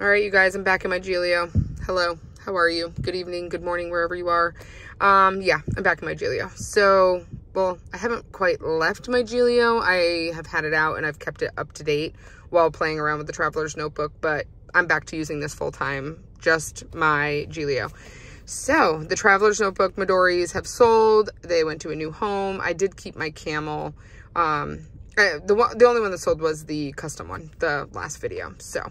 All right, you guys, I'm back in my Gillio. Hello, how are you? Good evening, good morning, wherever you are. Um, yeah, I'm back in my Gillio. So, well, I haven't quite left my Gillio. I have had it out and I've kept it up to date while playing around with the Traveler's Notebook, but I'm back to using this full time, just my Gillio. So, the Traveler's Notebook Midoris have sold. They went to a new home. I did keep my camel. Um, uh, the, one, the only one that sold was the custom one, the last video. So,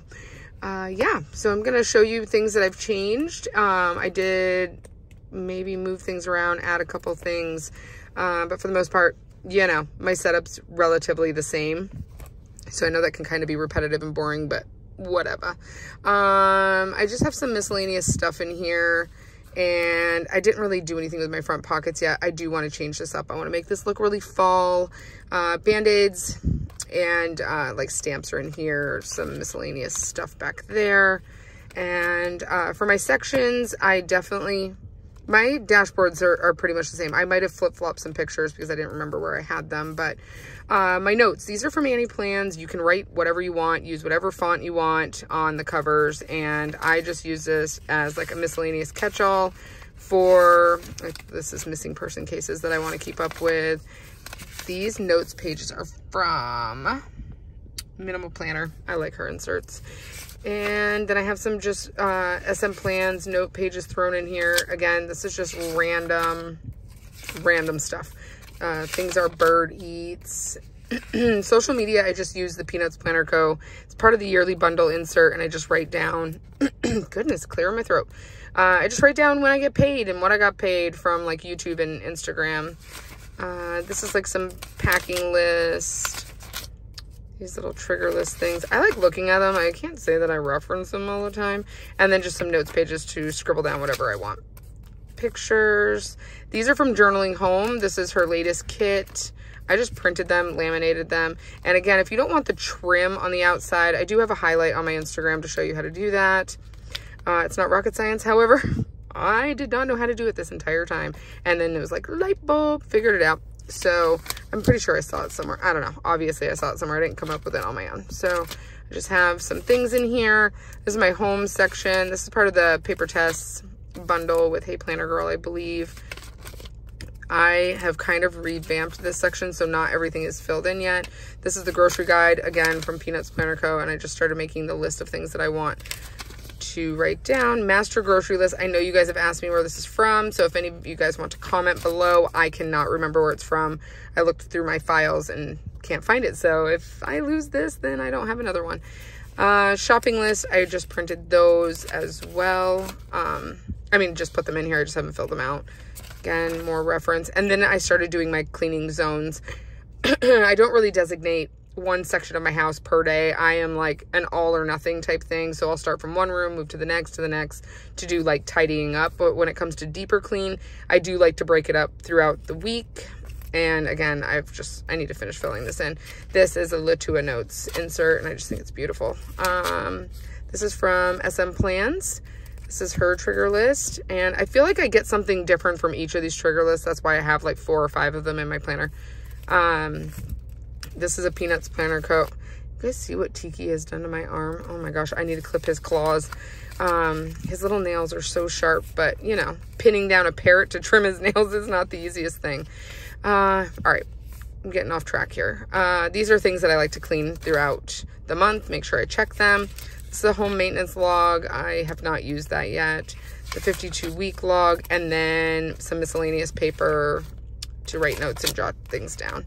uh, yeah, so I'm going to show you things that I've changed. Um, I did maybe move things around, add a couple things, uh, but for the most part, you know, my setup's relatively the same. So I know that can kind of be repetitive and boring, but whatever. Um, I just have some miscellaneous stuff in here and I didn't really do anything with my front pockets yet. I do want to change this up. I want to make this look really fall. Uh, Band-Aids, and uh, like stamps are in here, some miscellaneous stuff back there. And uh, for my sections, I definitely, my dashboards are, are pretty much the same. I might have flip-flopped some pictures because I didn't remember where I had them, but uh, my notes, these are from Annie Plans. You can write whatever you want, use whatever font you want on the covers, and I just use this as like a miscellaneous catch-all for, this is missing person cases that I want to keep up with these notes pages are from Minimal Planner. I like her inserts. And then I have some just uh, SM Plans note pages thrown in here. Again, this is just random, random stuff. Uh, things are bird eats. Social media, I just use the Peanuts Planner Co. It's part of the yearly bundle insert, and I just write down, goodness, clear my throat. Uh, I just write down when I get paid and what I got paid from like YouTube and Instagram. Uh, this is like some packing list. These little trigger list things. I like looking at them. I can't say that I reference them all the time. And then just some notes pages to scribble down whatever I want. Pictures. These are from Journaling Home. This is her latest kit. I just printed them, laminated them. And again, if you don't want the trim on the outside, I do have a highlight on my Instagram to show you how to do that. Uh, it's not rocket science, however. I did not know how to do it this entire time. And then it was like light bulb, figured it out. So I'm pretty sure I saw it somewhere. I don't know. Obviously I saw it somewhere. I didn't come up with it on my own. So I just have some things in here. This is my home section. This is part of the paper tests bundle with Hey Planner Girl, I believe. I have kind of revamped this section, so not everything is filled in yet. This is the grocery guide, again, from Peanuts Planner Co., and I just started making the list of things that I want to write down. Master grocery list. I know you guys have asked me where this is from. So if any of you guys want to comment below, I cannot remember where it's from. I looked through my files and can't find it. So if I lose this, then I don't have another one. Uh, shopping list. I just printed those as well. Um, I mean, just put them in here. I just haven't filled them out. Again, more reference. And then I started doing my cleaning zones. I don't really designate one section of my house per day. I am like an all or nothing type thing. So I'll start from one room, move to the next, to the next to do like tidying up. But when it comes to deeper clean, I do like to break it up throughout the week. And again, I've just, I need to finish filling this in. This is a Latua Notes insert and I just think it's beautiful. Um, this is from SM Plans. This is her trigger list. And I feel like I get something different from each of these trigger lists. That's why I have like four or five of them in my planner. Um, this is a Peanuts Planner Co. You guys see what Tiki has done to my arm? Oh my gosh, I need to clip his claws. Um, his little nails are so sharp, but you know, pinning down a parrot to trim his nails is not the easiest thing. Uh, all right, I'm getting off track here. Uh, these are things that I like to clean throughout the month, make sure I check them. Is the home maintenance log. I have not used that yet. The 52 week log, and then some miscellaneous paper to write notes and jot things down.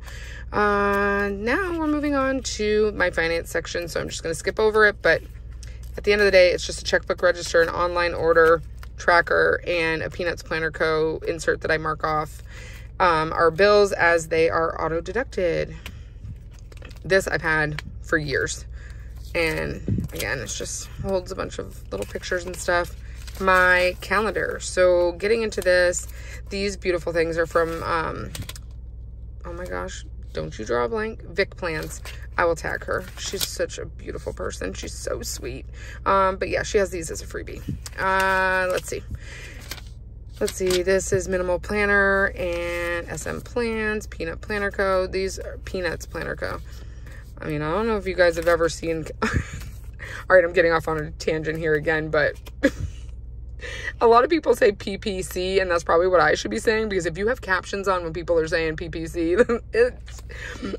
Uh, now we're moving on to my finance section, so I'm just going to skip over it, but at the end of the day, it's just a checkbook register, an online order tracker, and a Peanuts Planner Co. insert that I mark off um, our bills as they are auto-deducted. This I've had for years. And again, it's just holds a bunch of little pictures and stuff. My calendar. So getting into this, these beautiful things are from, um, oh my gosh, don't you draw a blank. Vic Plans. I will tag her. She's such a beautiful person. She's so sweet. Um, but yeah, she has these as a freebie. Uh, let's see. Let's see. This is Minimal Planner and SM Plans, Peanut Planner Co. These are Peanuts Planner Co. I mean, I don't know if you guys have ever seen... All right, I'm getting off on a tangent here again, but a lot of people say PPC, and that's probably what I should be saying because if you have captions on when people are saying PPC, it's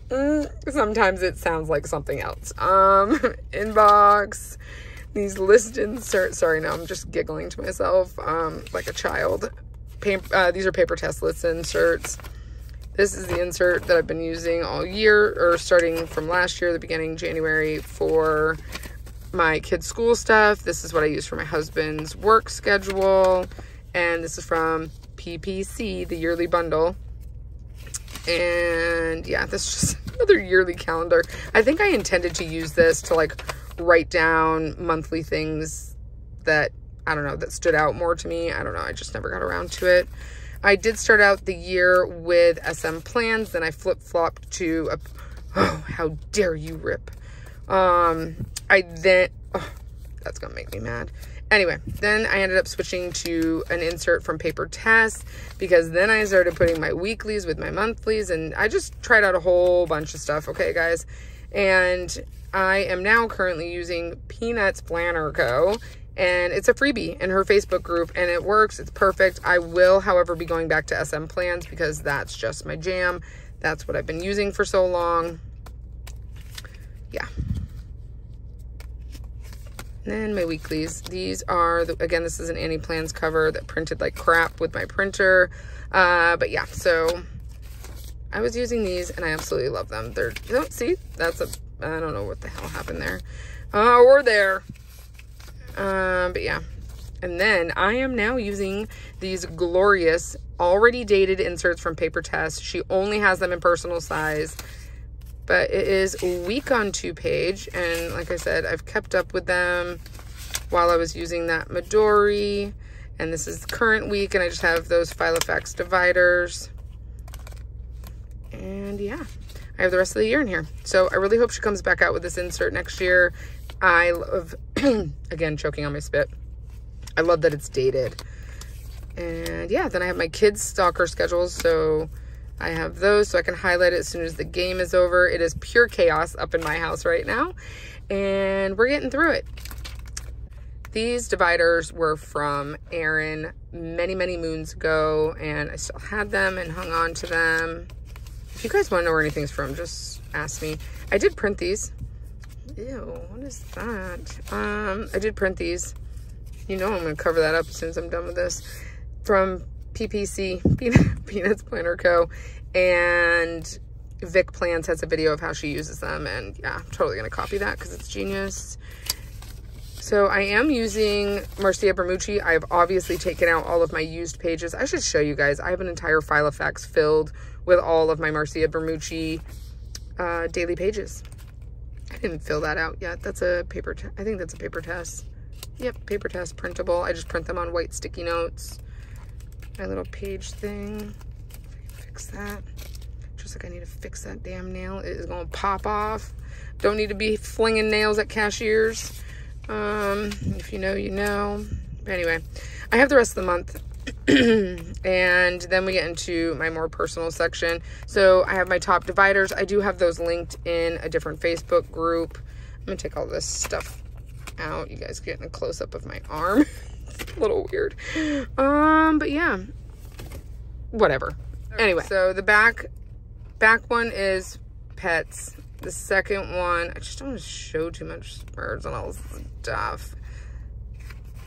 mm, sometimes it sounds like something else. Um, inbox, these list inserts. Sorry, now I'm just giggling to myself um, like a child. Uh, these are paper test list inserts. This is the insert that I've been using all year, or starting from last year, the beginning January, for my kids' school stuff. This is what I use for my husband's work schedule. And this is from PPC, the yearly bundle. And yeah, this is just another yearly calendar. I think I intended to use this to like write down monthly things that, I don't know, that stood out more to me. I don't know. I just never got around to it. I did start out the year with SM plans, then I flip-flopped to a, oh, how dare you rip. Um, I then, oh, that's gonna make me mad. Anyway, then I ended up switching to an insert from Paper Test because then I started putting my weeklies with my monthlies and I just tried out a whole bunch of stuff, okay guys? And I am now currently using Peanuts Planner Co and it's a freebie in her Facebook group and it works. It's perfect. I will, however, be going back to SM plans because that's just my jam. That's what I've been using for so long. Yeah. Then my weeklies. These are, the, again, this is an Annie Plans cover that printed like crap with my printer. Uh, but yeah, so I was using these and I absolutely love them. They're, oh, see, that's a, I don't know what the hell happened there. Uh, or there. Um, but yeah. And then I am now using these glorious, already dated inserts from Paper Test. She only has them in personal size. But it is week on two page. And like I said, I've kept up with them while I was using that Midori. And this is the current week. And I just have those Filofax dividers. And yeah, I have the rest of the year in here. So I really hope she comes back out with this insert next year. I love, again, choking on my spit. I love that it's dated. And yeah, then I have my kids' stalker schedules. So I have those so I can highlight it as soon as the game is over. It is pure chaos up in my house right now. And we're getting through it. These dividers were from Erin many, many moons ago. And I still had them and hung on to them. If you guys want to know where anything's from, just ask me. I did print these. Ew, what is that? Um, I did print these. You know I'm going to cover that up as I'm done with this. From PPC, Peanuts Planner Co. And Vic Plans has a video of how she uses them. And yeah, I'm totally going to copy that because it's genius. So I am using Marcia Bermucci. I have obviously taken out all of my used pages. I should show you guys. I have an entire Filofax filled with all of my Marcia Bermucci uh, daily pages. I didn't fill that out yet. That's a paper, I think that's a paper test. Yep, paper test printable. I just print them on white sticky notes. My little page thing. Fix that. Just like I need to fix that damn nail. It is going to pop off. Don't need to be flinging nails at cashiers. Um, if you know, you know. But anyway, I have the rest of the month. and then we get into my more personal section. So I have my top dividers. I do have those linked in a different Facebook group. I'm gonna take all this stuff out. You guys getting a close up of my arm. a little weird. Um, but yeah, whatever. Anyway, so the back, back one is pets. The second one, I just don't want to show too much birds and all this stuff.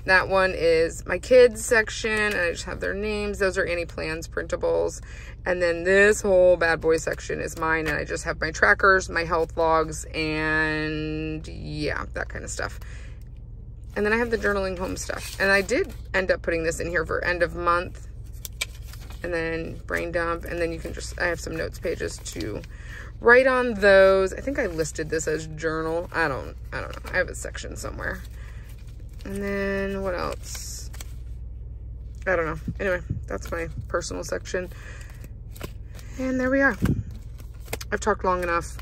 That one is my kids section, and I just have their names. Those are Annie Plans printables. And then this whole bad boy section is mine, and I just have my trackers, my health logs, and yeah, that kind of stuff. And then I have the journaling home stuff. And I did end up putting this in here for end of month. And then brain dump. And then you can just, I have some notes pages to write on those. I think I listed this as journal. I don't, I don't know. I have a section somewhere. And then what else? I don't know. Anyway, that's my personal section. And there we are. I've talked long enough.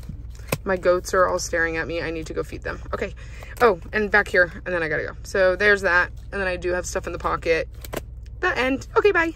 My goats are all staring at me. I need to go feed them. Okay. Oh, and back here, and then I gotta go. So there's that. And then I do have stuff in the pocket. The end. Okay, bye.